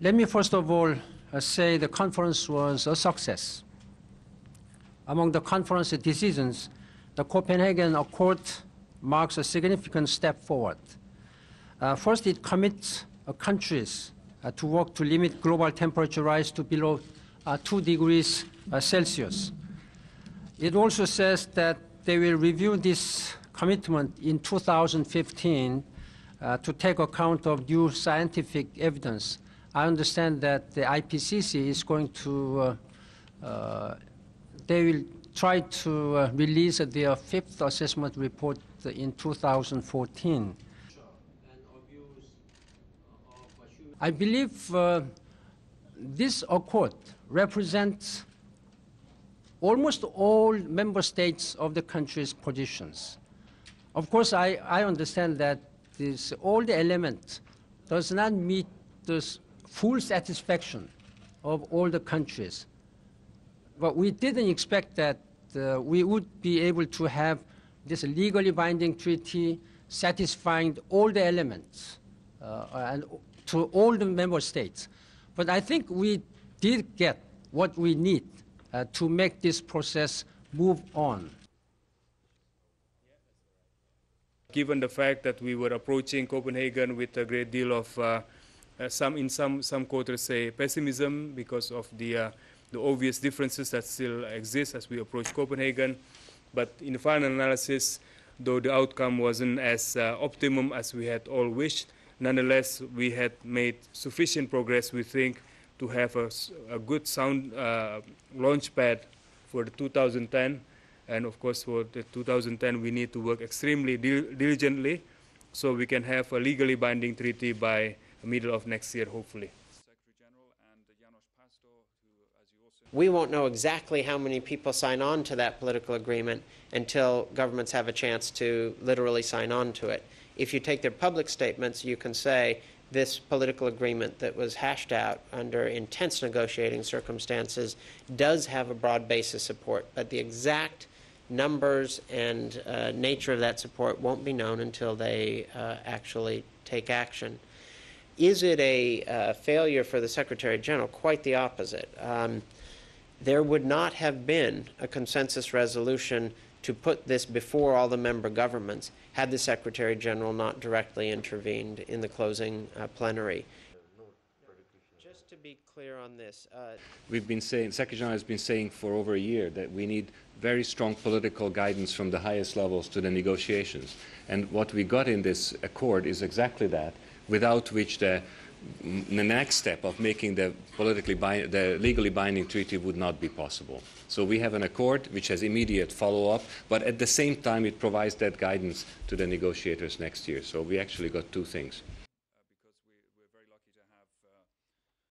Let me first of all uh, say the conference was a success. Among the conference decisions, the Copenhagen Accord marks a significant step forward. Uh, first, it commits uh, countries uh, to work to limit global temperature rise to below uh, 2 degrees uh, Celsius. It also says that they will review this commitment in 2015 uh, to take account of new scientific evidence. I understand that the IPCC is going to, uh, uh, they will try to uh, release their fifth assessment report in 2014. I believe uh, this accord represents almost all member states of the country's positions. Of course, I, I understand that this, all the elements does not meet the full satisfaction of all the countries. But we didn't expect that uh, we would be able to have this legally binding treaty satisfying all the elements uh, and to all the member states. But I think we did get what we need uh, to make this process move on. Given the fact that we were approaching Copenhagen with a great deal of uh, some in some some quarters say pessimism because of the uh, the obvious differences that still exist as we approach Copenhagen, but in the final analysis, though the outcome wasn't as uh, optimum as we had all wished, nonetheless, we had made sufficient progress, we think, to have a, a good sound uh, launch pad for the 2010. And of course, for the 2010, we need to work extremely dil diligently so we can have a legally binding treaty by middle of next year, hopefully. We won't know exactly how many people sign on to that political agreement until governments have a chance to literally sign on to it if you take their public statements, you can say this political agreement that was hashed out under intense negotiating circumstances does have a broad base of support, but the exact numbers and uh, nature of that support won't be known until they uh, actually take action. Is it a uh, failure for the Secretary General? Quite the opposite. Um, there would not have been a consensus resolution to put this before all the member governments had the Secretary General not directly intervened in the closing uh, plenary. Just to be clear on this, uh, we've been saying, Secretary General has been saying for over a year that we need very strong political guidance from the highest levels to the negotiations. And what we got in this accord is exactly that, without which the the next step of making the politically the legally binding treaty would not be possible. So we have an accord which has immediate follow-up, but at the same time it provides that guidance to the negotiators next year. So we actually got two things.